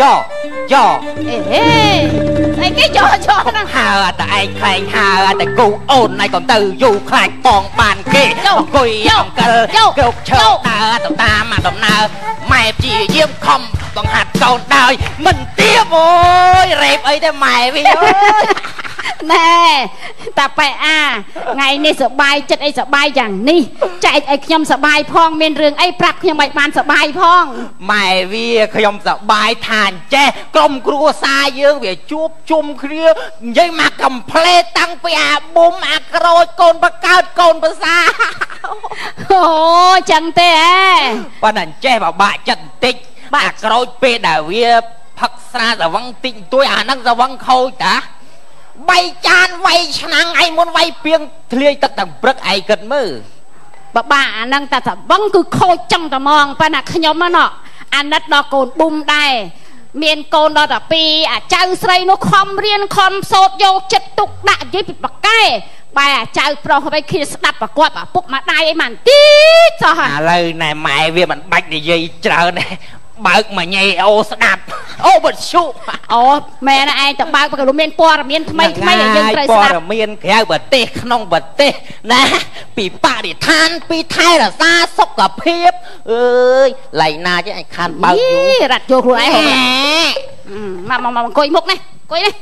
យ៉យ៉អេហេស្អីគេចោចោហ្នឹងហើតែឯងខ្លែងហើតែគូអូនឯងក៏ទៅយូរខ្លាចបងបានគេអង្គុយអង្គិលគោកឈើដើរទៅតាមដំណើរម៉ែព្យាយាមខំបង្ហាត់កូនដើរមិនទៀបអូយរេបអីទេម៉ែវិញអើយ ណែតាប៉ែអាថ្ងៃនេះសបាយចិត្តអីសបាយយ៉ាងនេះចែកឲ្យខ្ញុំសបាយផងមានរឿងអីប្រាប់ខ្ញុំឲ្យបានសបាយផងម៉ែវាខ្ញុំសប្បាយថាអញ្ចេះក្រុមគ្រួសារយើងវាជួបជុំគ្នានិយាយមកកំផ្លេតាំងពីអាបុំអាក្រូចកូនបកើតកូនប្រសាអូចឹងទេហ៎ប៉ុន្តែអញ្ចេះបបាក់ចិត្តបន្តិចបាក់អាក្រូចពេលដែលវាផឹកស្រាសវឹងតិចតួយអាហ្នឹងសវឹងខូចតា បីចានវាយឆ្នាំងឯងមុនវាយពីងធ្លាយទឹកទាំងព្រឹកឯងគិតមើលបបាក់អាហ្នឹងតែសវឹងគឺខូចចឹងតែហ្មងប៉ុន្តែខ្ញុំហ្នឹងណោះអាណិតដល់កូនប៊ុំដែរមានកូនដល់តែពីរអាចៅស្រីនោះខំរៀនខំសោតយកចិត្តទុកដាក់និយាយពីបកែបែរអាចៅប្រុសទៅគ្នាស្ដាប់ប្រកបឪពុកម្ដាយអីមិនតិចសោះហ่ะឥឡូវណែម៉ែវាមិនបាច់និយាយច្រើនទេ បើកមកញ៉េអូស្ដាប់អូបិទឈុអូមែនឯងទៅបើកក៏មានព័ត៌មានថ្មីថ្មីឲ្យយើងត្រូវស្ដាប់ព័ត៌មានក្រៅប្រទេសក្នុងប្រទេសណាពីបរិស្ថានពីថែរក្សាសុខភាពអើយឡៃណាចេះឯងខានបើកយូរយីរ៉ាត់យកខ្លួនឯងហ៎មកមកមកអង្គុយមុខនេះអង្គុយនេះ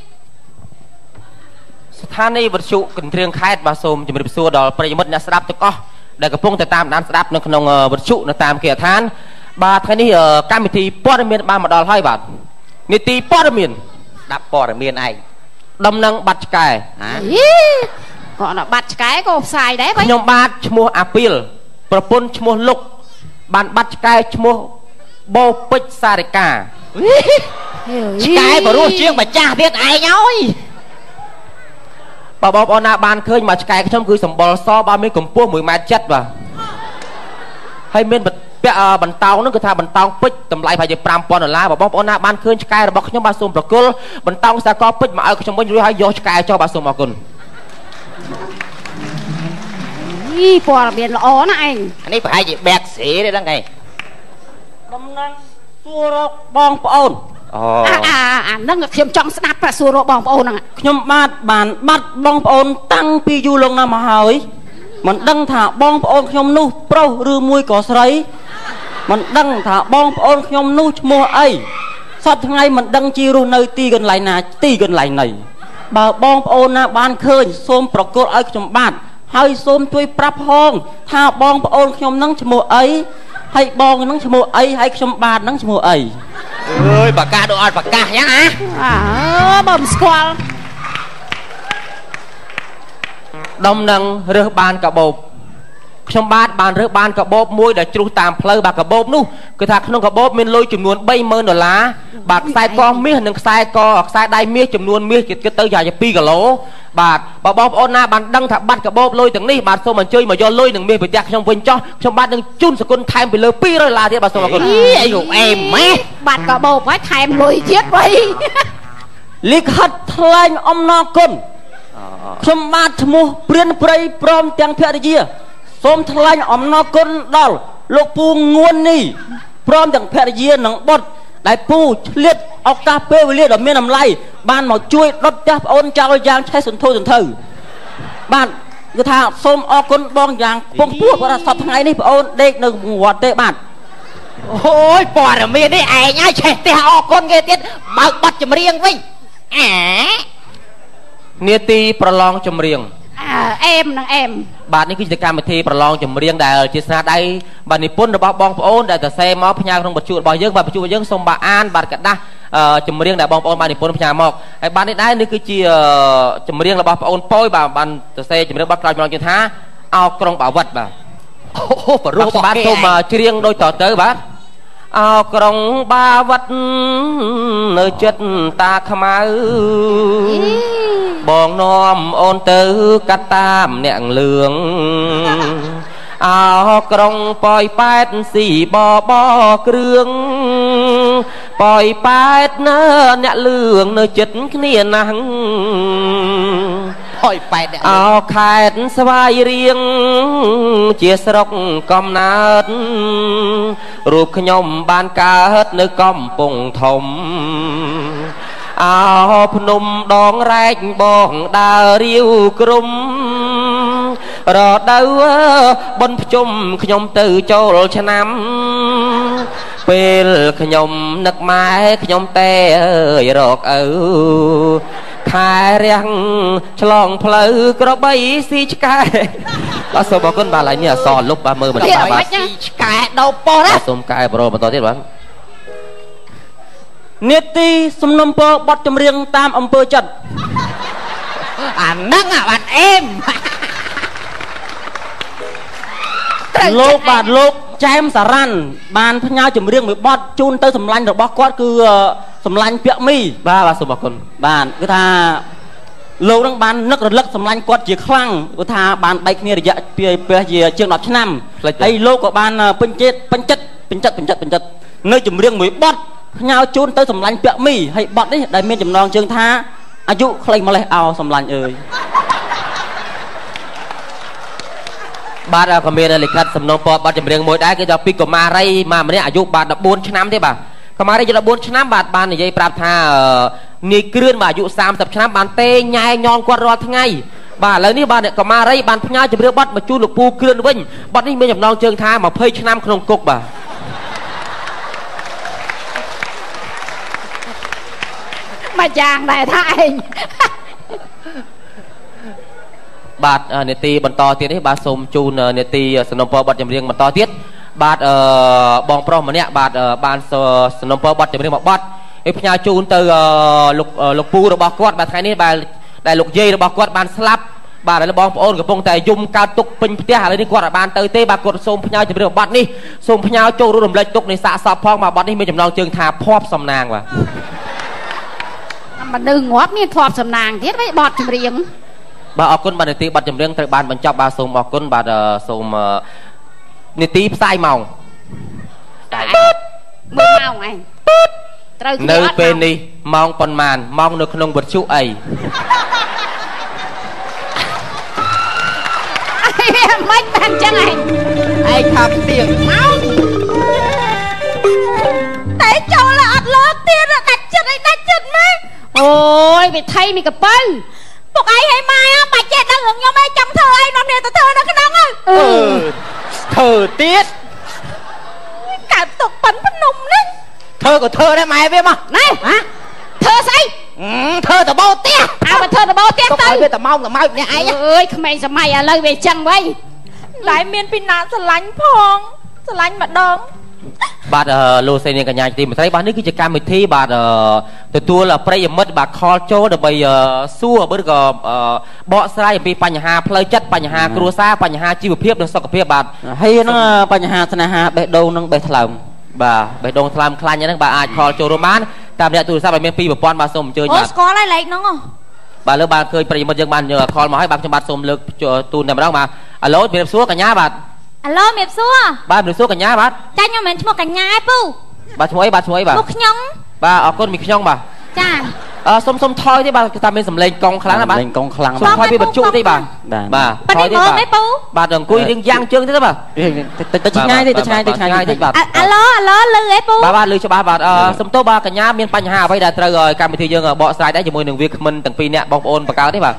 ស្ថានីយ៍វិទ្យុកន្ទ្រៀងខេត្តបាទសូមជម្រាបសួរដល់ប្រិយមិត្តអ្នកស្ដាប់ទាំងអស់ដែលកំពុងតែតាមដានស្ដាប់នៅក្នុងអឺវិទ្យុនៅតាមគេដ្ឋាន បាទថ្ងៃនេះអឺកម្មវិធីព័ត៌មានបានមកដល់ហើយបាទនីតិព័ត៌មានស្ដាប់ព័ត៌មានឯងដំណឹងបាត់ឆ្កែហាយីគាត់ដល់បាត់ឆ្កែក៏ផ្សាយដែរបើខ្ញុំបាទឈ្មោះអាពីលប្រពន្ធឈ្មោះលុកបានបាត់ឆ្កែឈ្មោះបោពេជ្រសារិកាឆ្កែបរោះជាងម្ចាស់ទៀតឯងអើយបើបងប្អូនណាបានឃើញមកឆ្កែខ្ញុំគឺសម្បុរសបាទមានកម្ពស់1ម៉ែត្រ7បាទហើយមាន ពាក់អឺបន្តោងហ្នឹងគឺថាបន្តោងពេជ្រតម្លៃប្រហែលជា5000ដុល្លារបើបងប្អូនណាបានឃើញឆ្កែរបស់ខ្ញុំបាទសូមប្រគល់បន្តោងសាកលពេជ្រមកឲ្យខ្ញុំវិញរួចហើយយកឆ្កែចុះបាទសូមអរគុណយីព័ត៌មានល្អណាស់ឯងអានេះប្រហែលជាបែកស្រីទេហ្នឹងឯងដំណឹងសួររកបងប្អូនអូអាអាអាហ្នឹងខ្ញុំចង់ស្ដាប់ប្រាសួររកបងប្អូនហ្នឹងខ្ញុំបាទបានបាត់បងប្អូនតាំងពីយូរលង់ណាស់មកហើយមិនដឹងថាបងប្អូនខ្ញុំនោះប្រុសឬមួយក៏ស្រី មិនដឹងថាបងប្អូនខ្ញុំនោះឈ្មោះអីសពថ្ងៃមិនដឹងជីរស់នៅទីកន្លែងណាទីកន្លែងណីបើបងប្អូនណាបានឃើញសូមប្រកល់ឲ្យខ្ញុំបាទហើយសូមជួយប្រាប់ផងថាបងប្អូនខ្ញុំនឹងឈ្មោះអីហើយបងនឹងឈ្មោះអីហើយខ្ញុំបាទនឹងឈ្មោះអីអើយប្រកាសដូចអត់ប្រកាសយ៉ាងណាអើបើមិនស្គាល់ដំណឹងរើសបានកបោប ខ្ញុំបាទបានរើសបានកបោបមួយដែលជ្រុះតាមផ្លូវបាទកបោបនោះគឺថាក្នុងកបោបមានលុយចំនួន30000ដុល្លារបាទខ្សែកមាសនិងខ្សែកខ្សែដៃមាសចំនួនមាសគិតគិតទៅយ៉ាងជា2គីឡូបាទបើបងប្អូនណាបានដឹងថាបាត់កបោបលុយទាំងនេះបាទសូមអញ្ជើញមកយកលុយនិងមាសប្រទេសខ្ញុំវិញចោះខ្ញុំបាទនឹងជូនសគុណថែមពីលើ200ដុល្លារទៀតបាទសូមអរគុណអីអីរូបអេម៉ែបាត់ក៏បោកហើយថែមលុយទៀតបីលិខិតថ្លែងអំណរគុណខ្ញុំបាទឈ្មោះព្រានព្រៃព្រមទាំងភរិយា សូមថ្លែងអំណរគុណដល់លោកពូងួននេះព្រមទាំងភរិយានិងបុត្រដែលពូឆ្លៀតឱកាសពេលវេលាដ៏មានតម្លៃបានមកជួយដុតផ្ទះប្អូនចៅយ៉ាងឆេះសន្ធោសន្ធៅបាទគឺថាសូមអរគុណបងយ៉ាងពងពោះគាត់ថាសប្តាហ៍ថ្ងៃនេះប្អូនដេកនៅវត្តទេបាទអូយព័ត៌មាននេះឯងហើយឆេះផ្ទះអរគុណគេទៀតបើកបတ်ចម្រៀងវិញអានាទីប្រឡងចម្រៀង អើអែមនឹងអែម បាទនេះគឺជាកម្មវិធីប្រឡងចម្រៀងដែលជាស្នាដៃបាទនិពន្ធរបស់បងប្អូនដែលសរសេរមកផ្ញើក្នុងបទជួរបស់យើងបាទបទជួរបស់យើងសូមបាទអានបាទกระដាស់អឺចម្រៀងដែលបងប្អូនបាននិពន្ធផ្ញើមកហើយបាទនេះដែរនេះគឺជាអឺចម្រៀងរបស់បងប្អូនប៉យបាទបានសរសេរចម្រៀងបទក្រោយម្ដងទៀតថាអោក្រុងបាវិតបាទ អូបរោះ បាទសូមអឺច្រៀងដូចតទៅបាទអោក្រុងបាវិតនៅចិត្តតាខ្មៅ បងនាំអូនទៅកាត់តាមអ្នកលឿងអោក្រុងប៉ោយប៉ែតស៊ីបបគ្រឿងប៉ោយប៉ែតណើអ្នកលឿងនៅចិត្តគ្នាណាស់អើយប៉ែតអ្នកអោខេតស្វាយរៀងជាស្រុកកំណើតរូបខ្ញុំបានកើតនៅកំពង់ធំ អោភ្នំដងរែកបងដើររាវក្រុមរដូវបនភ្ជុំខ្ញុំទៅចូលឆ្នាំ ពេលខ្ញុំនឹកម៉ែខ្ញុំតែអើយរកឪខែរាំងឆ្លងផ្លូវក្របីស៊ីឆ្កែបាទសូមអរគុណបាទឡើយនេះអសរលុបបាទមើលមិនទៀតដាច់បាទបាច់ឆ្កែដោប៉ោះណាបាទសូមកែប្រូបន្តទៀតបាទ នេតិសំណុំពរបတ်ចម្រៀងតាមអំពើចិត្តអាហ្នឹងអាបានអេមលោកបាទលោកចែមសារ៉ាន់បានផ្ញើចម្រៀងមួយបទជូនទៅសម្លាញ់របស់គាត់គឺអឺសម្លាញ់ពាក់មីបាទបាទសូមអរគុណបាទគឺថាលោកនឹងបាននឹករលឹកសម្លាញ់គាត់ជាខ្លាំងគឺថាបានបែកគ្នារយៈពេលពេលជាជាង10ឆ្នាំហើយលោកក៏បានពេញចិត្តពេញចិត្តពេញចិត្តពេញចិត្តពេញចិត្តនៅចម្រៀងមួយបទ ផ្ញើជូនទៅសម្លាញ់ពាក់មីហើយបទនេះដែលមានចំណងជើងថាអាយុខ្លីម្លេះអោសម្លាញ់អើយបាទក៏មានលិខិតសំណូមពរប័ណ្ណចម្រៀងមួយដែរគឺថាពីកុមារីមកម្នាក់អាយុបាទ14ឆ្នាំទេបាទកុមារីអាយុ14ឆ្នាំបាទបាននិយាយប្រាប់ថាអឺនាយគ្រឿនបាទអាយុ30ឆ្នាំបានទេញ៉ែញ៉នគាត់រាល់ថ្ងៃបាទឥឡូវនេះបាទអ្នកកុមារីបានផ្ញើចម្រៀងប័ណ្ណបញ្ជូនលោកពូគ្រឿនវិញប័ណ្ណនេះមានចំណងជើងថា20ឆ្នាំក្នុងគុកបាទ មកយ៉ាងដែរថាឯងបាទអឺនេតិបន្តទៀតនេះបាទសូមជូនអឺនេតិសំណុំពរប័ណ្ណចម្រៀងបន្តទៀតបាទអឺបងប្រុសម្នាក់បាទអឺបានសសំណុំពរប័ណ្ណចម្រៀងមួយប័ណ្ណឲ្យផ្ញើជូនទៅអឺលោកអឺលោកពូរបស់គាត់បាទថ្ងៃនេះបាទដែលលោកយាយរបស់គាត់បានស្លាប់បាទឥឡូវបងប្អូនកំពុងតែយំកើតទុកពេញផ្ទះឥឡូវនេះគាត់អាចបានទៅទេបាទគាត់សូមផ្ញើចម្រៀងប័ណ្ណនេះសូមផ្ញើចូលរួមរំលែកទុកនៃសាកសពផងបាទប័ណ្ណនេះមានចំណងជើងថាភ័ព្វសំណាងបាទ មនុស្សងាប់មានធ្លាប់សំណាងទៀតវិញបត់ចម្រៀងបាទអរគុណបាទនីតិប័ណ្ណចម្រៀងត្រូវបានបញ្ចប់បាទសូមអរគុណបាទអឺសូមអឺនីតិផ្សាយម៉ោងមើលម៉ោងឯងត្រូវគ្នានៅអត់ពេលម៉ោងនេះម៉ោងប៉ុន្មានម៉ោងនៅក្នុងវិទ្យុអីមិនបានអញ្ចឹងឯងឯងថាផ្ទៀងមកតែចូលអត់លើកទៀត អូយវិថីមីកពៅពុកឯងឲ្យម៉ែបាច់ចេះដឹងរឿងខ្ញុំឯងចង់ធ្វើអីនាំគ្នាទៅធ្វើនៅក្នុងអើអឺធ្វើទៀតកើតទុកប៉ិនភ្នំនេះធ្វើក៏ធ្វើដែរម៉ែវាមកណែហ៎ធ្វើស្អីអឺធ្វើតបោទៀតអើមកធ្វើដបោទៀតទុកទៅឲ្យវាតម៉ោងតម៉ោចម្នាក់ឯងអើយក្មេងសម័យឥឡូវវាអញ្ចឹងវៃតែមានពីណាស្រឡាញ់ផងស្រឡាញ់ម្ដង បាទអឺលោកសេនាងកញ្ញាជាទីមេត្រីបាទនេះគឺជាកម្មវិធីបាទអឺទទួលប្រិយមិត្តបាទខលចូលដើម្បីអឺសួរឬក៏អឺបកស្រាយអំពីបញ្ហាផ្លូវចិត្តបញ្ហាគ្រួសារបញ្ហាជីវភាពនិងសុខភាពបាទហើយហ្នឹងបញ្ហាស្នេហាបេះដូងនិងបេះថ្លើមបាទបេះដូងថ្លើមខ្លាញ់ហ្នឹងបាទអាចខលចូលរួមបានតាមរយៈទូរស័ព្ទឲ្យមានពីរប្រព័ន្ធបាទសូមអញ្ជើញអូបាទស្គាល់ហើយលេខហ្នឹងហ៎បាទលើបាទឃើញប្រិយមិត្តយើងបានខលមកហើយបាទខ្ញុំបាទសូមលើកទូនតែម្ដងបាទអាឡូជំរាបសួរកញ្ញាបាទ អាឡូមៀបសួរបាទជំរាបសួរកញ្ញាបាទចាខ្ញុំមិនមែនឈ្មោះកញ្ញាឯពូបាទឈ្មោះអីបាទឈ្មោះអីបាទឈ្មោះខ្ញុំបាទអរគុណមីខ្ញុំបាទចាអឺសុំសុំថយទេបាទគឺថាមានសម្លេងកង់ខ្លាំងណាស់បាទលេងកង់ខ្លាំងសុំថយពីបញ្ជុទេបាទបាទបាទប៉ានេះមើលទេពូបាទអង្គុយរៀងយ៉ាងជើងទេបាទទៅទៅឆ្ងាយទេទៅឆ្ងាយទេឆ្ងាយទេបាទអាអាឡូអាឡូលឺឯពូបាទបាទលើច្បាស់បាទអឺសុំទោសបាទកញ្ញាមានបញ្ហាអ្វីដែលត្រូវឲ្យកម្មវិធីយើងបកស្រាយដែរជាមួយនឹងវាគ្មិនទាំងពីរនាក់បងប្អូនបង្កើតទេបាទ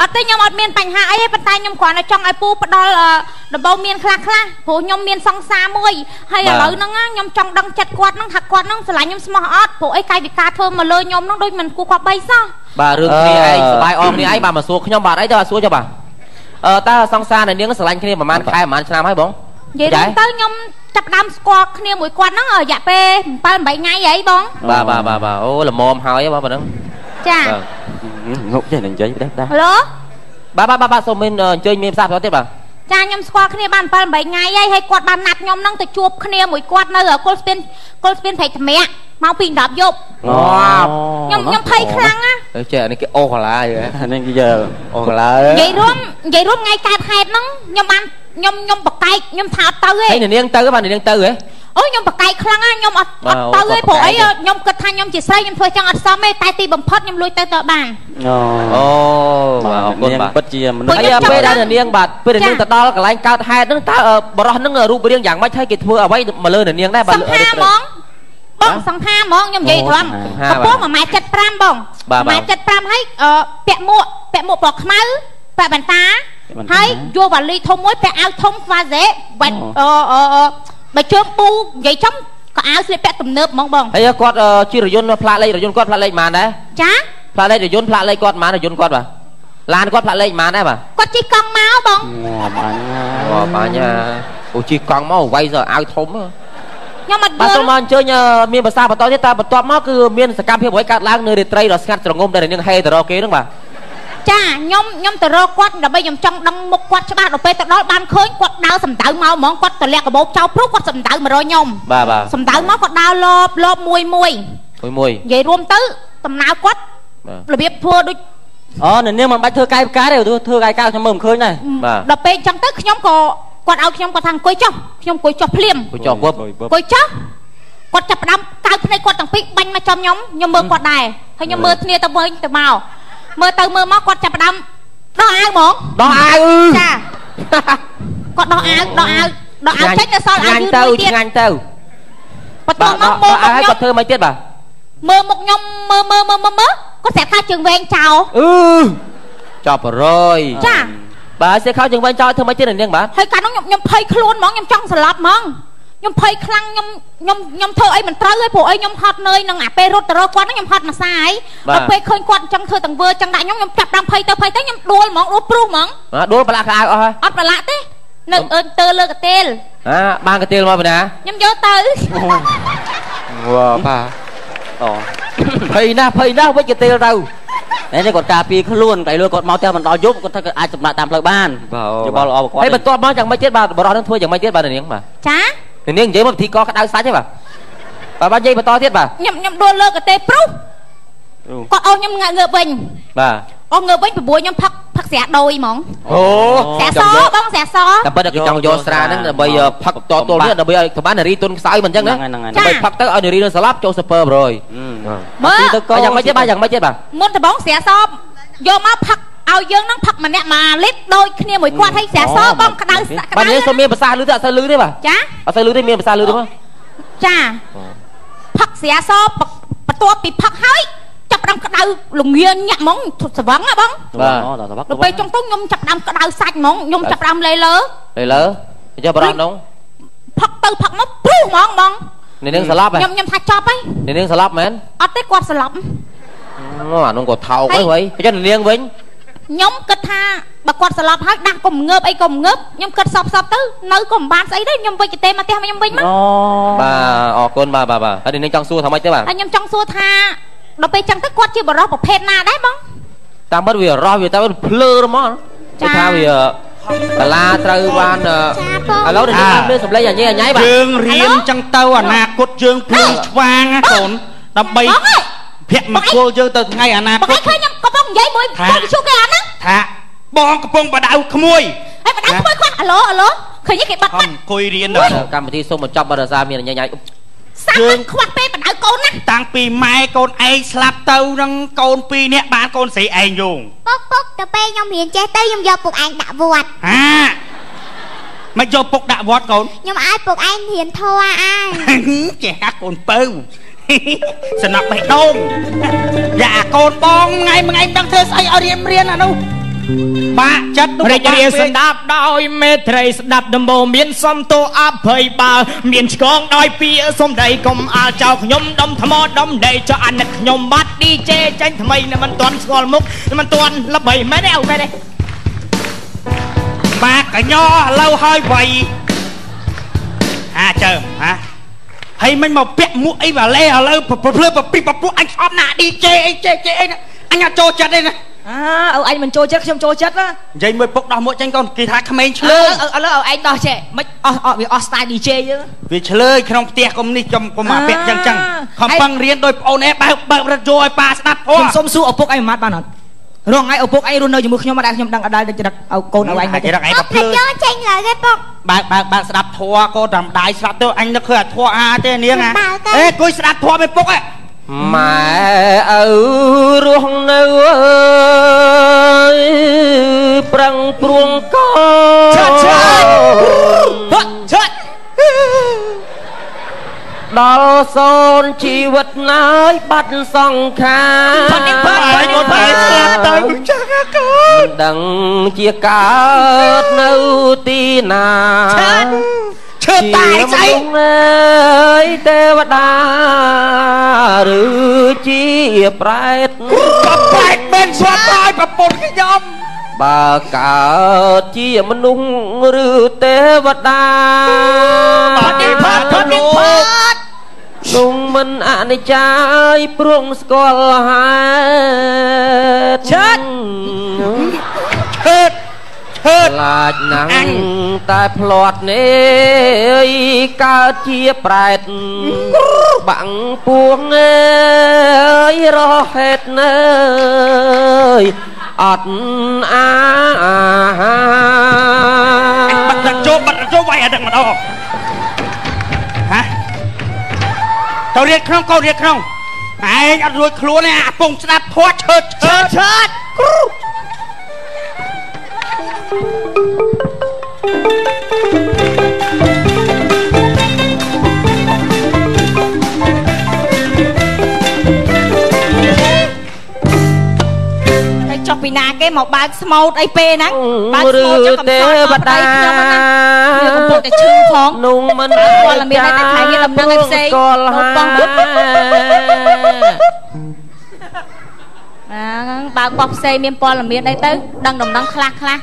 អត់ទេខ្ញុំអត់មានបញ្ហាអីទេប៉ុន្តែខ្ញុំគ្រាន់តែចង់ឲ្យពូផ្ដល់អឺដំបូងមានខ្លះខ្លះព្រោះខ្ញុំមានសង្សារមួយហើយឥឡូវហ្នឹងណាខ្ញុំចង់ដឹងចិត្តគាត់ហ្នឹងថាគាត់ហ្នឹងស្រឡាញ់ខ្ញុំស្មោះអត់ព្រោះអីកាយវិការធ្វើមកលើខ្ញុំហ្នឹងដូចមិនគួរគាត់បីសោះបាទរឿងគ្នាឯងសប្បាយអងគ្នាឯងបាទមកសួរខ្ញុំបាទអីទៅបាទសួរចុះបាទអឺតើសង្សារនៅនាងស្រឡាញ់គ្នាប្រហែលខែប្រហែលឆ្នាំហើយបងនិយាយរួមទៅខ្ញុំចាប់ផ្ដើមស្គាល់គ្នាមួយគាត់ហ្នឹងរយៈពេល7 8ថ្ងៃអីបងបាទបាទបាទបាទអូល្មមហើយបាទបងហ្នឹង ចាបាទងប់ចេះនឹងនិយាយដែរដែរហឡូបាទបាទបាទសូមមានអញ្ជើញមានផ្សាផ្ទាល់ទៀតបាទចាខ្ញុំស្គាល់គ្នាបាន7 8ថ្ងៃហើយហើយគាត់បានណាត់ខ្ញុំហ្នឹងទៅជួបគ្នាមួយគាត់នៅគុលស្ពានគុលស្ពានព្រែកថ្មាក់មកពី10យប់អូខ្ញុំខ្ញុំភ័យខ្លាំងណាអឺចេះនេះគេអូកាឡាយហ៎នេះគេយកអូកាឡានិយាយរួមនិយាយរួមថ្ងៃកើតហេតុហ្នឹងខ្ញុំបានខ្ញុំខ្ញុំបកែកខ្ញុំថាអត់ទៅទេហើយនាងទៅបាទនាងទៅហ៎ អូខ្ញុំបកែកខ្លាំងណាស់ខ្ញុំអត់បាអទត់ទៅទេអូព្រោះអីបកែកខ្ញុំគិតថាខ្ញុំជាស្រីខ្ញុំធ្វើចឹងអត់សមទេតែទីបំផុតខ្ញុំលួចទៅទៅបានអូអូបាទអរគុណនាងបាទពិតជាមនុពួកស្សហើយខ្ញុំពេលចង់ដែលនាងបាទពេលនាងចាទៅដល់កន្លែងកើតហេតុហ្នឹងតើអឺបរោះហ្នឹងរូបរាងយ៉ាងម៉េចហើយគេធ្វើអ្វីមកលើនាងដែរបាទសង្ហាហ្មងបងសង្ហាហ្មងខ្ញុំនិយាយត្រង់សង្ហាកំពស់1ម៉ែត្រ75បងបាទបាទ1ម៉ែត្រ75ហើយអឺពាក់មួកពាក់មួកពណ៌ខ្មៅពាក់បន្តាហើយយកវ៉ាលីធំមួយពាក់អាវធំស្វាហ្សេវ៉ាត់អឺអឺអឺ បើជើងប៊ូនិយាយចំក៏អាវស្លៀកពាក់ទំនើបហ្មងបងហើយគាត់អឺជិះរយន្តផ្លាកលេខរយន្តគាត់ផ្លាកលេខប៉ុន្មានដែរចាផ្លាកលេខរយន្តផ្លាកលេខគាត់ប៉ុន្មានរយន្តគាត់បាទឡានគាត់ផ្លាកលេខប៉ុន្មានដែរបាទគាត់ជិះកង់មកបងងាប់អញអូបាញ់អូជិះកង់មកវាយសើអាវធំហ៎ខ្ញុំអត់យបាទសូមល់មកអញ្ជើញអឺមានភាសាបន្តទៀតតែបន្ទាប់មកគឺមានសកម្មភាពអ្វីកើតឡើងនៅរាត្រីដ៏ស្ងាត់ស្រងំដែលនាងហេទៅរកគេហ្នឹងបាទ ចាខ្ញុំខ្ញុំទៅរកគាត់ដើម្បីខ្ញុំចង់ដឹងមុខគាត់ច្បាស់ដល់ពេលទៅដល់បានឃើញគាត់ដើរសំដៅមកហ្មងគាត់ទម្លាក់កាបូបចោលព្រោះគាត់សំដៅមករកខ្ញុំបាទបាទសំដៅមកគាត់ដើរលបលបមួយមួយមួយមួយនិយាយរួមទៅដំណើរគាត់បាទរបៀបធ្វើដូចអូនាងមិនបាច់ធ្វើកាយផ្កាទេធ្វើធ្វើកាយកាខ្ញុំមើលមិនឃើញដែរបាទដល់ពេលអញ្ចឹងទៅខ្ញុំក៏គាត់ឲ្យខ្ញុំគាត់ថាអង្គុយចុះខ្ញុំអង្គុយចុះភ្លាមគូចោះវឹបអង្គុយចុះគាត់ចាប់ផ្ដើមកៅភ្នែកគាត់ទាំងពីរបាញ់មកចំខ្ញុំខ្ញុំមើលគាត់ដែរហើយខ្ញុំមើលគ្នាទៅវិញទៅមក មើលទៅមើលមកគាត់ចាប់ផ្ដើមដោះអាវហ្មងដោះអាវអឺចាគាត់ដោះអាវដោះអាវដោះអាវចេញទៅសល់អាវឆ្ងាញ់យឺតទៅមួយទៀតឆ្ងាញ់ទៅបន្បាទាទប់ដោះមកមើដោះលអាវមុខឲ្យខ្ញុំគាត់ធ្វើមិនទៀតបាទមើលមុខខ្ញុំមើលមើលមើលមើលមើលគាត់ស្រាប់ថាជើងវែងចោលអឺចប់រយចាបាទសេខោជើងវិញចោលធ្វើមិនទៀតនាងបាទហើយកាលនោះខ្ញុំខ្ញុំភ័យខ្លួនហ្មងខ្ញុំចង់ស្លាប់ហ្មង ខ្ញុំភ័យខ្លាំងខ្ញុំខ្ញុំខ្ញុំធ្វើអីមិនត្រូវទេព្រោះអីខ្ញុំហត់នឿយនឹងអាពេលរត់ទៅរកគាត់ហ្នឹងខ្ញុំហត់មួយសាយដល់ពេលឃើញគាត់អញ្ចឹងធ្វើទាំងវើអញ្ចឹងដាក់ខ្ញុំខ្ញុំចាប់ដើមភ័យទៅភ័យទៅខ្ញុំដួលហ្មងដួលព្រុសហ្មងបាទដួលប្រឡាក់ខោអាវអស់ហើយអត់ប្រឡាក់ទេនៅអឺទៅលើកទេលអាបានកន្ទេលមកពីណាខ្ញុំយកទៅវ៉ាបាទអូភ័យណាស់ភ័យណាស់វិញកន្ទេលទៅតែនេះគាត់ការពារខ្លួនតែលួគាត់មកផ្ទះមិនដល់យប់គាត់ថាគាត់អាចសម្រាប់តាមផ្លូវបានយោបល់ល្អរបស់គាត់ហើយបន្ទាប់មកយ៉ាងម៉េចទៀតបាទបរិះនឹងធ្វើយ៉ាងម៉េចទៀតបាទនាងបាទចា នាងនិយាយមកពិធីកក្តៅសាច់ទេបាទបាទបាទនិយាយបន្តទៀតបាទខ្ញុំខ្ញុំដួលលើកទេព្រុសគាត់អោសខ្ញុំងើបងើបវិញបាទអស់ងើបវិញប្របួរខ្ញុំផឹកផឹកស្រាដោយហ្មងអូស្រាសបងស្រាសតែប៉ុន្តែគេចង់យកស្រាហ្នឹងដើម្បីផឹកតទល់នេះដើម្បីឲ្យក្បាននារីទុនខ្សោយមិនអញ្ចឹងណាហ្នឹងហើយដើម្បីផឹកទៅឲ្យនារីនឹងស្លាប់ចូលស៊ុពើ100មើលទៅកយ៉ាងម៉េចទៀតបាទយ៉ាងម៉េចទៀតបាទមុនដំបងស្រាសយកមកផឹក ឲ្យយើងនឹងផឹកម្នាក់មួយលីត្រដូចគ្នាមួយគាត់ហើយស្រាសបងក្តៅក្តៅបាទនាងសូមមានភាសាលឺទេអត់សូវលឺទេបាទចាអត់សូវលឺទេមានភាសាលឺទេបាទចាផឹកស្រាសបន្ទាប់ពីផឹកហើយចាប់ដើមក្តៅល្ងាញាក់ហ្មងស្វឹងណាបងបាទអូដល់ទៅដល់ពេលចុងទៅខ្ញុំចាប់ដើមក្តៅសាច់ហ្មងខ្ញុំចាប់ដើមលេលើលើលើចុះបរំនោះផឹកទៅផឹកមកព្រុសហ្មងបងនាងស្លាប់ហ៎ខ្ញុំខ្ញុំថាចប់ហើយនាងស្លាប់មែនអត់ទេគាត់ស្លាប់អូអានោះក៏ថោកហើយហីចុះនាងវិញ ខ្ញុំគិតថាបើគាត់ស្លាប់ហើយដាស់កុំងើបអីកុំងើបខ្ញុំគិតសពសពទៅនៅក៏មិនបានស្អីដែរខ្ញុំវិច្ចទេមកផ្ទះខ្ញុំវិញមកអូបាទអរគុណបាទបាទបាទហើយនាងចង់សួរថាម៉េចទេបាទហើយខ្ញុំចង់សួរថាដល់ពេលចឹងទៅគាត់ជាបរិសុទ្ធប្រភេទណាដែរបងតាមពិតវារស់វាតែវាភ្លើហ្មងចាគេថាវាកាឡាត្រូវបានអឺចាបងឥឡូវនេះខ្ញុំមានសម្លេងអញញ៉ៃអញ៉ៃបាទយើងរៀនចឹងទៅអនាគតយើងព្រួយឆ្វាងណាកូនដើម្បីបងអើយភក្ត្រមកគល់យើងទៅថ្ងៃអនាបងគឯតងឃើញខ្ញុំកំពុងនិយាយមួយថាកូនជុះគេអាហ្នឹង ថាបងកំពុងបដៅក្មួយហើយបដៅធ្វើគាត់អាឡូអាឡូឃើញគេបាត់ខំបាត់អង្គុយរៀនបាទដល់កម្មវិធីសូមបញ្ចប់បរិសារមានអញញ៉ៃអញ៉ៃសាប់យើងខ្វាត់ពេលបដៅកូនណាតាំងពីម៉ែកូនឯងស្លាប់ទៅនឹងកូនពីរនាក់បានកូនស្រីឯងយងពុកពុកទៅពេលខ្ញុំរៀនចេះទៅខ្ញុំយកពុកឯងដាក់វត្តហាមកយកពុកដាក់វត្តកូនខ្ញុំឲ្យពុកឯងរៀនធម៌អាចេះកាត់កូនពៅ សំណាប់បេះដូងយ៉ាកូនបងថ្ងៃមួយថ្ងៃមិនដឹងធ្វើស្អីឲ្យរៀនរៀនអានោះបាក់ចិត្តនោះរីករាយបាក់ពេកស្ដាប់ដោយមេត្រីស្ដាប់ដំបូងមានសំទោអភ័យបើមានឆ្កងដោយពាក្យសំដីកុំអាលចោលខ្ញុំដុំថ្មដុំដីចោះអាណិតខ្ញុំបាត់ DJ ចាញ់ថ្មីនៅមិនទាន់ស្គាល់មុខមិនទាន់ល្បីមែនទេអូមែនទេបាកញ្ញឥឡូវហើយវៃអាចើមហា ហើយមិនមកពាក់មួកអីវ៉ាឡេឥឡូវប្រភ្លឺប្រព្រីប្រពួកអញស្អប់ណា DJ អីចេះចេះអីណាអញអត់ចូលចិត្តទេណាអើឪឯងមិនចូលចិត្តខ្ញុំចូលចិត្តណានិយាយមួយពុកដោះមួកចេញកូនគេថាក្មេងឆ្ឥឡូលើវឥឡូវឪឯងដោះចេះមិនអស់អស់វាអស់ style DJ យើងវាឆ្លើយក្នុងផ្ទះកុំនេះចំកុំមកពាក់ចឹងចឹងអ่าខំប៉ឹងរៀនដោយប្អូនឯងបើកបើករត់យោឲ្យប៉ាស្ដាប់ផងខ្ញុំសុំសួរឪពុកឯងមិនបានអត់ រងឯងឪពុកឯងរស់នៅជាមួយខ្ញុំអត់ដែលខ្ញុំដឹងអត់ដែលដឹកឪកូនឪឯង អាច មកទេ រកឯង អ ក៏ ត់ ភ្លឺ តែយកចេញឡើយទេពុក បើកបើកបើកស្ដាប់ធัวក៏តាមដាយស្ដាប់ទៅអញនឹកឃើញអាធัวអាទេនាងអា បើកទៅ អេគួយស្ដាប់ធัวមិនពុកហ៎ ម៉ែឪរស់នៅអើយប្រឹងព្រួងកោ ឆាត់ឆាត់ហត់ឆាត់ ដល់សូនជីវិតណាយបាត់សង្ខារផាត់នេះផាត់ផាត់នេះផាត់ស្ដាប់ទៅចាស់អាកូនមិនដឹងជាកើតនៅទីណាឈើតាយស្អីជាមនុស្សអើយទេវតាឬជាប្រែតបបែកមិនស្វាត់តាយប្រពន្ធខ្ញុំបើកើតជាមនុស្សឬទេវតាផាត់នេះផាត់ផាត់ នេះផាត់នោះមិនអនិច្ចាយព្រោះស្គាល់ហេតុឆាត់ឈើតឈើតខ្លាចណាស់អញតែផ្លាត់នេះកើតជាប្រែតបាំងពួងអើយរហេតុណើយអត់អាបាត់តែចូលបាត់តែចូលវាយអាដឹងម្ដងហ៎ ទៅរៀនក្នុងកូនរៀនក្នុងឯងអត់រួចខ្លួនទេអាពងស្ដាប់ធัวឈើតឈើតឈើតតែ ចុះពីណាគេមកបើកស្មោតអីពេលហ្នឹងបើកស្មោតចុះកំសត់មកប្តីខ្ញុំហ្នឹងណាវាកំពុងតែឈឺផងនោះមិនព័ត៌មានតែថ្ងៃមានដំណឹងឯផ្សេងស្គាល់ហេបងបងតុអាបើកបោះផ្សេងមានព័ត៌មានអីទៅដឹងដំណឹងខ្លះខ្លះ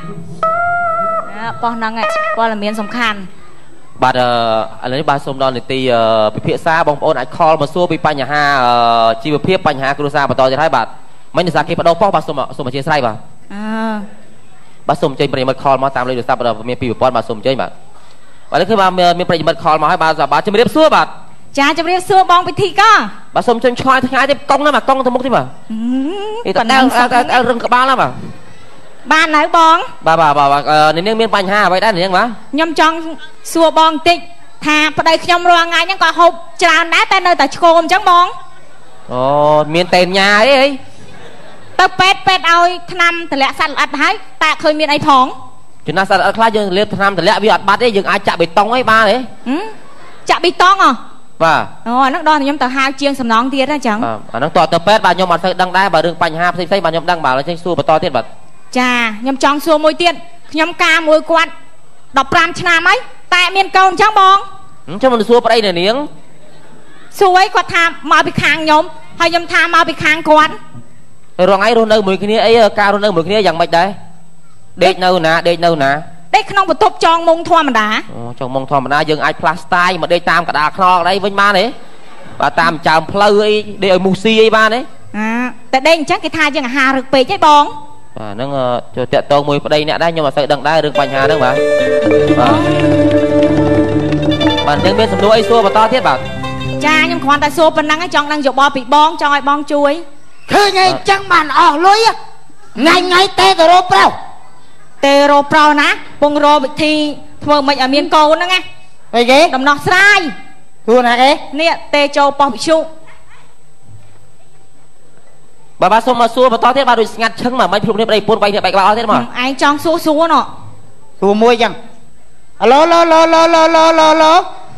អាបោះហ្នឹងឯងព័ត៌មានសំខាន់បាទអឺឥឡូវនេះបាទសូមដល់នីតិអឺពិភាក្សាបងប្អូនអាចខលមកសួរពីបញ្ហាអឺជីវភាពបញ្ហាគ្រួសារបន្តទៀតហើយបាទ មិនដោយសារគេបដោះប៉ុស្តិ៍បាទសូមសូមអធិស្ឋានបាទអឺបាទសូមអញ្ជើញប្រិយមិត្តខលមកតាមលេខទូរស័ព្ទមានពីប្រព័ន្ធបាទសូមអញ្ជើញបាទបាទនេះគឺបាទមានប្រិយមិត្តខលមកហើយបាទបាទជំរាបសួរបាទចាជម្រាបសួរបងពិធីកបាទសូមអញ្ជើញឆ្លើយថ្ងៃទេកង់ណាបាទកង់ទៅមុខទេបាទនេះតើប៉ុណ្ណឹអើងសោះអើរឹងក្បាលណាបាទបាននៅបងបាទបាទបាទអឺនាងមានបញ្ហាអ្វីដែរនាងបាទខ្ញុំចង់សួរបងបន្តិចថាប្តីខ្ញុំរាល់ថ្ងៃហ្នឹងក៏ហូបច្រើនដែរតែនៅតែឆ្កោមអញ្ចឹងបងអូមានតេនញ៉ាអីអី ទៅពេទ្យពេទ្យឲ្យថ្នាំតម្លាក់សត្វល្អិតហើយតែឃើញមានអីផងចំណាស់សត្វអត់ខ្លះយើងលាបថ្នាំតម្លាក់វាអត់បាត់ទេយើងអាចចាក់បេតុងអីបានទេហឹមចាក់ប៊ីតងហ៎បាទអូអាហ្នឹងដល់ខ្ញុំទៅហៅជាងសំណងទៀតណាអញ្ចឹងបាទអាហ្នឹងតើទៅពេទ្យបាទខ្ញុំអត់សូវដឹងដែរបាទរឿងបញ្ហាផ្សេងៗបាទខ្ញុំដឹងបាទឥឡូវចេញសួរបន្តទៀតបាទចាខ្ញុំចង់សួរមួយទៀតខ្ញុំការមួយគាត់15ឆ្នាំហើយតែមានកូនអញ្ចឹងបងអញ្ចឹងមិនសួរប្តីនៅនាងសួរអីគាត់ថាមកពីខាងខ្ញុំហើយខ្ញុំថាមកពីខាងគាត់ហើយ រងថ្ងៃរស់នៅមួយគ្នាអីការរស់នៅមួយគ្នាយ៉ាងម៉េចដែរដេកនៅណាដេកនៅណាតែក្នុងបន្ទប់ចងមុងធម្មតាអូចុងមកធម្មតាយើងអាចផ្លាស់ស្ទាយមកដេកតាមកដាលខ្នល់អីវិញបានទេបាទតាមចើមផ្លូវអីដេកឲ្យមូស៊ីអីបានទេអាតែដេកអញ្ចឹងគេថាយើងអាហាររឹកពេកហីបងបាទហ្នឹងអឺចូលតាក់តងមួយប្តីអ្នកដែរខ្ញុំអត់សូវដឹងដែររឿងបញ្ហាហ្នឹងបាទបាទបាទអញ្ចឹងមានសំណួរអីសួរបន្តទៀតបាទចាខ្ញុំគ្រាន់តែសួរប៉ុណ្ណឹងឯងចង់ដឹងយោបល់ពីបងចង់ឲ្យបងជួយ ឃើញអីចឹងបានអស់លុយថ្ងៃថ្ងៃទេទៅរោប្រុសទេរោប្រុសណាពងរោវិធីធ្វើមិនឲ្យមានកូនហ្នឹងណាអីគេដំណោះស្រាយគូណាគេនេះទេចូលប៉ោះវិជុបាទបាទសូមមកសួរបន្តទៀតបាទដូចស្ងាត់ឈឹងមកមិនភ្លុកនេះប្តីពុនវាយនេះបែកក្បាលអស់ទៀតមកឯងចង់សួរសួរណោះសួរមួយចឹងអាឡូឡូឡូឡូឡូឡូឡូ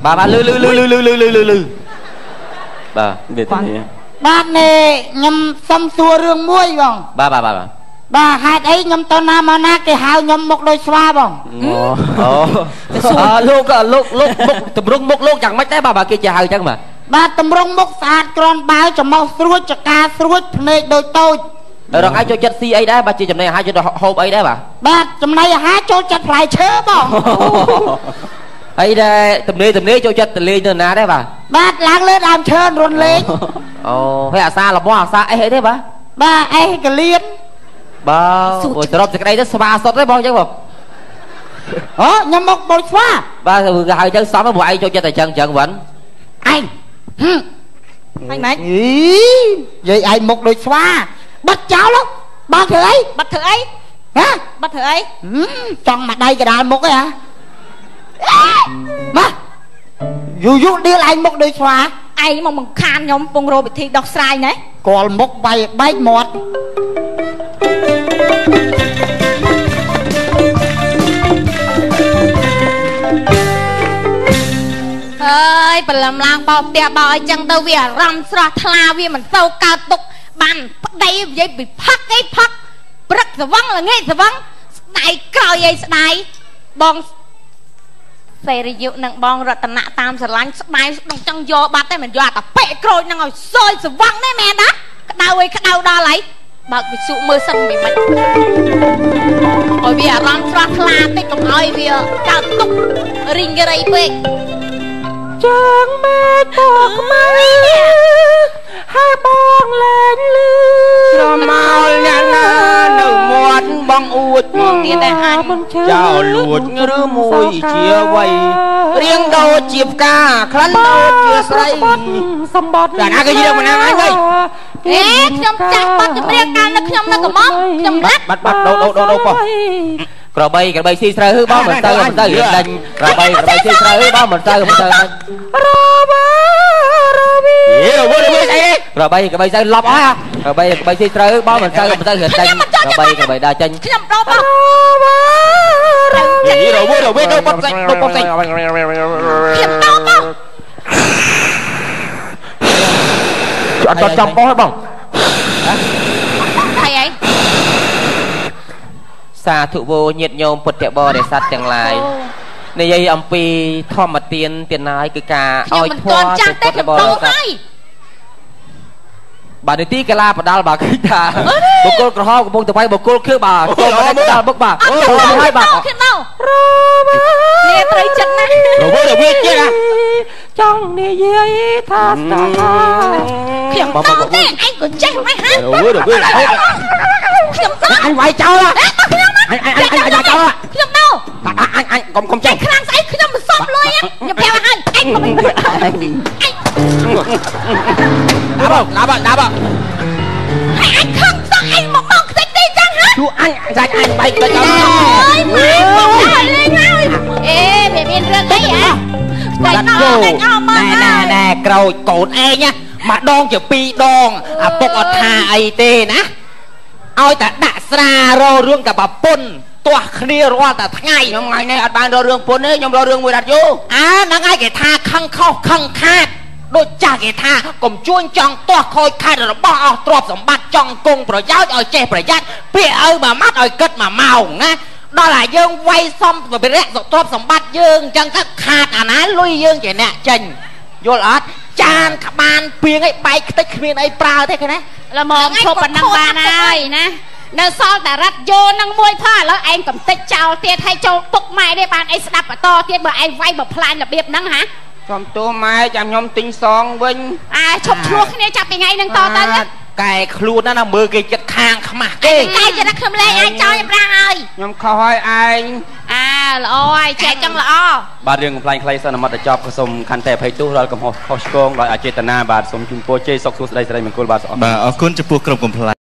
បាទបាទលឺលឺលឺលឺលឺលឺលឺបាទវាទេ បាទនេះខ្ញុំសុំសួររឿងមួយបងបាទបាទបាទបាទបាទហេតុអីខ្ញុំទៅណាមកណាគេហៅខ្ញុំមុខដូចស្វាបងអូអូលោកលោកលោកមុខតម្រង់មុខលោកយ៉ាងម៉េចដែរបាទបាទគេជាហៅអញ្ចឹងបាទបាទតម្រង់មុខស្អាតក្រនបើច្រមុះស្រួចចកាស្រួចភ្នែកដូចតូចរងអាចចូលចិត្តស៊ីអីដែរបាទជាចំណីអាហារចូលហូបអីដែរបាទបាទចំណីអាហារចូលចិត្តផ្លែឈើបង អីដែរទំនេរទំនេរចូលចិត្តទៅលេងនៅណាដែរបាទបាទឡើងលើដើមឈើរុនលេងអូហើយអាសាលមាស់អាសាអីអីទេបាទបាទអេះកលៀនបាទអូសរុបសេចក្តីទៅស្វាសុតទេបងអញ្ចឹងបងអូខ្ញុំមកដូចស្វាបាទគេហៅអញ្ចឹងសមព្រោះឯងចូលចិត្តតែអញ្ចឹងអញ្ចឹងវិញឯងហឹមហើយម៉េចអីយាយឯងមុខដូចស្វាបិទចោលហ៎បើធ្វើអីបាត់ធ្វើអីហ៎បាត់ធ្វើអីហឹមចង់មកដៃកដាលមុខឯហ៎ មកយូរយូរឌីលឯងមុខដូចស្វាឯងមកបង្ខានខ្ញុំពងរោវិធីដោះស្រាយណែគល់មុខបែកបែកមាត់ហើយបលឹមឡើងបោផ្ទះបោអីចឹងទៅវាអារម្មណ៍ស្រស់ថ្លាវាមិនសូវកើតទុកបានប្តីនិយាយពីផឹកអីផឹកព្រឹកស្វឹងល្ងាចស្វឹងស្ដាយក្រោយអីស្ដាយបង សេរីយុនឹងបងរតនៈតាមស្រឡាញ់ស្ដាយស្ដងចង់យកបាត់តែមិនយកអាតាពេកក្រូចនឹងឲ្យសយស្វឹងទេមែនណាក្តៅអីក្តៅដល់ហើយបើកវិសុមើលសិនមិនមិនឲ្យវាអារម្មណ៍ស្រស់ថ្លាតិចកុំឲ្យវាកើតទុករីងរៃពេកចាងមេឃពកខ្មៅ ហើយបងលែងលឺស្រមោលអ្នកណានៅមាត់បងអួតមកទៀតតែអញចោលលួចឬមួយជាអ្វីរៀងដូចជាផ្កាក្លិនដូចជាស្រីសម្បត្តិកាលណាគេយកមកណាអញហីអេខ្ញុំចាស់បាត់ចម្រៀងកាលនៅខ្ញុំនៅកំមខ្ញុំណាត់បាត់បាត់ដោដោដោដោប៉ោះក្របីក្របីស៊ីស្រូវបងមិនទៅមិនទៅរៀងដាច់ក្របីក្របីស៊ីស្រូវបងមិនទៅមិនទៅរបារវី យេរវើរវើអីក្របីក្របីទៅឡប់អស់ក្របីក្របីស៊ីស្រូវបងមិនទៅមិនទៅរៀងដាច់ក្របីក្របីដើរចេញខ្ញុំដោបោះយេរវើរវើដោប៉ោះសេចដោប៉ោះសេចខ្ញុំដោបោះអត់តចំបោះបងហើយអីសាធុវោញាតញោមពុទ្ធបរិស័ទទាំងឡាយ និយាយអំពីធម្មទានទានណាយគឺការខ្ញុំឲ្យមិនធមទាន់៌ចាស់ទេខ្ញុំដោហើយបាទនីតិកាលាបដាល់បាទឃើញថាបុគ្គលក្រហមកំពុងទៅវាយបុគ្គលខឿបាទចូលមកដាល់បុកបាទអូហើយបាទខ្ញុំដោនេះត្រីចិត្តណាស់រវើរវើទៀតណាចង់និយាយថាស្ដាប់ខ្ញុំដោទេអញក៏ចេះមិនហារវើរវើខ្ញុំដោអញវាយចោលអ ណោតែអមមកណែណែណែក្រោចកូនឯងម្ដងជាពីរដងអាពុកអត់ថាអីទេណាឲ្យតែដាក់ស្រាររឿងតែប្រពន្ធទាស់គ្នារាល់តែថ្ងៃខ្ញុំថ្ងៃនេះអត់បានរករឿងពុនទេខ្ញុំរករឿងមួយរត់យូអាហ្នឹងឯងគេថាខឹងខុសខឹងខាតដូចចាស់គេថាកុំជួញចង់ទាស់ខូចខាតរបស់អស់ទ្រព្យសម្បត្តិចង់គង់ប្រយោជន៍ឲ្យចេះប្រយ័ត្នពាក្យឪមួយម៉ាត់ឲ្យគិតមួយម៉ោងណា ដល់តែយើងវាយសំវិរៈទ្រព្យសម្បត្តិយើងអញ្ចឹងទៅខាតអាណាលុយយើងជាអ្នកចេញយល់អត់ចានក្បានពីងឲ្យបែកខ្ទេចគ្មានអីប្រើទេឃើញណាល្មមឈប់ប៉ុណ្ណឹងបានហើយណានៅសល់តែរត់យោនឹងមួយផងឥឡូវឯងកំតិចចោលទៀតឲ្យចូលពុកម៉ែទេបានអីស្ដាប់បន្តទៀតបើឯងវាយបើផ្លាញរបៀបហ្នឹងហាចំទោះម៉ែចាំខ្ញុំទិញសងវិញអាឈប់ឆ្លោះគ្នាចាប់ពីថ្ងៃហ្នឹងតទៅទៀត កែខ្លួនណាណាមើលគេចិត្តខាងខ្មាស់គេតែចរិតខ្ញុំលេងឯងចោលខ្ញុំប្រាំងហើយខ្ញុំខុសហើយឯងអាល្អហើយចេះចឹងល្អបាទរឿងកំ pl ែងខ្លីសិនអមតចប់ក៏សូមខន្តីអភ័យទោសដល់កំហុសខុសឆ្គងដោយអចេតនាបាទសូមជូនពរជ័យសុខសួស្តីសិរីមង្គលបាទសូមអរគុណបាទអរគុណចំពោះក្រុមកំ pl